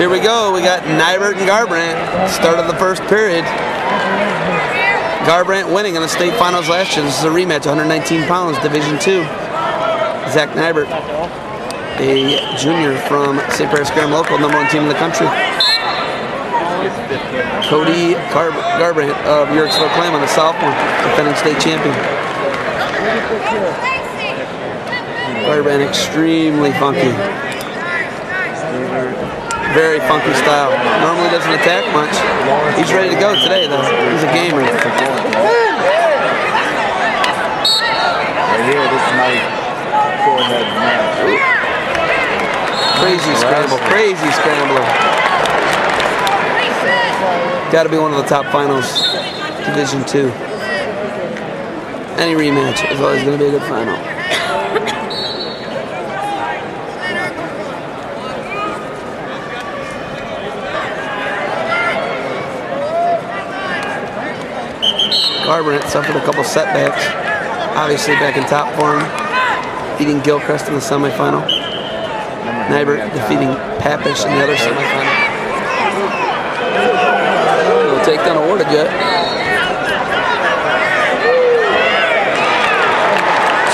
Here we go. We got Niebert and Garbrandt. Start of the first period. Garbrandt winning in the state finals last year. This is a rematch, 119 pounds, Division Two. Zach Niebert, a junior from St. Paris Graham local, number one team in the country. Cody Gar Garbrandt of Uhrichsville Claymont, a sophomore, defending state champion. Garbrandt extremely funky. Very funky style. Normally doesn't attack much. He's ready to go today though. He's a gamer. Right here, this is my forehead. Crazy scramble, crazy scrambler. Got to be one of the top finals, Division Two. Any rematch is always going to be a good final. Garbrandt suffered a couple setbacks. Obviously back in top form, beating Gilchrist in the semifinal. Niebert defeating Papish in the other semifinal. No takedown awarded yet.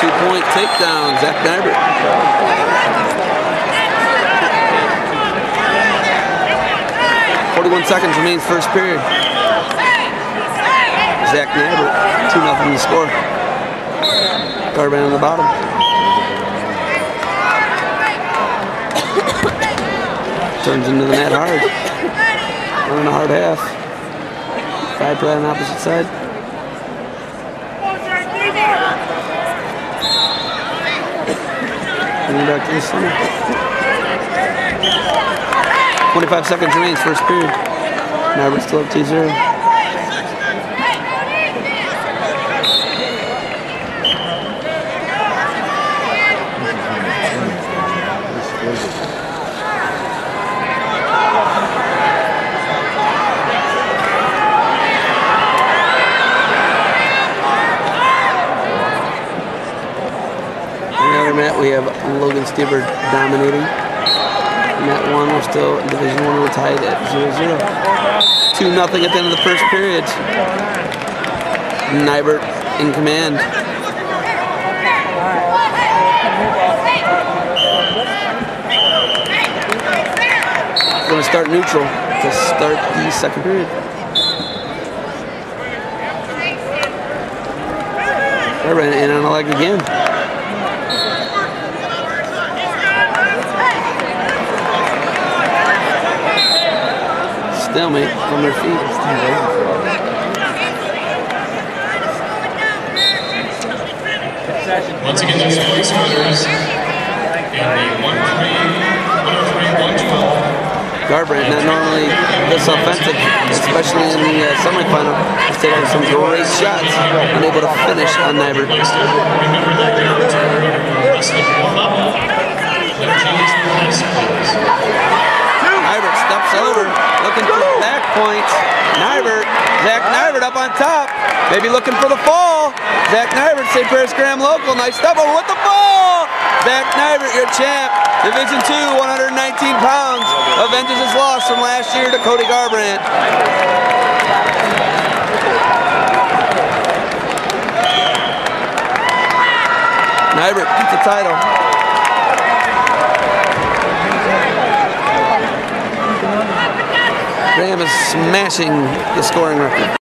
Two point takedown, Zach Niebert. 41 seconds remains first period. Zach Niebert, 2 0 the score. Garbrandt on the bottom. Turns into the net hard. Running a hard half. Five play on the opposite side. Back to the center. 25 seconds remains first period. Niebert still up 2-0. We have Logan Stieber dominating. Mat one, we're still in Division One, we're tied at 0-0. 2 nothing at the end of the first period. Niebert in command. Going to start neutral to start the second period. Garbrandt in on the leg again. Stalemate on their feet. Once again, those place runners in the 1-3, 103, 112. Garbrandt, not normally this offensive, especially in the uh, semifinal, has taken some great shots, unable to finish on Niebert. Remember that they are to wrestling one level. No change for high schools. Niebert steps over, looking Niebert, Zach Niebert up on top, maybe looking for the fall. Zach Niebert, St. Paris Graham local, nice double with the fall. Zach Niebert, your champ, Division Two, 119 pounds, avenges his loss from last year to Cody Garbrandt. Niebert gets the title. Graham is smashing the scoring record.